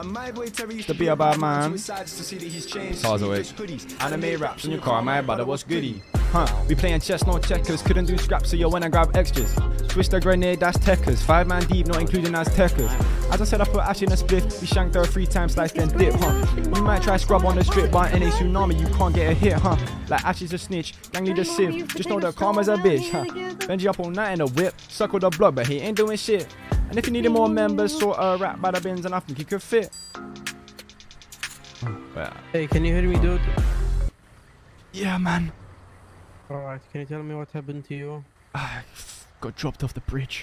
And my boy Terry used To be a bad man. To his side just to see that he's changed. Stars away. Anime raps in your car, my brother, what's goody? Huh, we playing chess, no checkers. Couldn't do scraps, so yo, when I grab extras. Twist a grenade, that's techers. Five man deep, not including as techers. As I said, I put Ash in a spliff. We shanked her three times, sliced then dip, huh? You might try scrub on the strip, but in a tsunami, you can't get a hit, huh? Like Ash is a snitch, gang lead a sieve. Just know that karma's a bitch, huh? Benji up all night in a whip, suckle the blood, but he ain't doing shit. And if you needed more members, sort of rap by the bins, and I think he could fit. But, Hey, can you hear me, dude? yeah, man. Alright, can you tell me what happened to you? I got dropped off the bridge.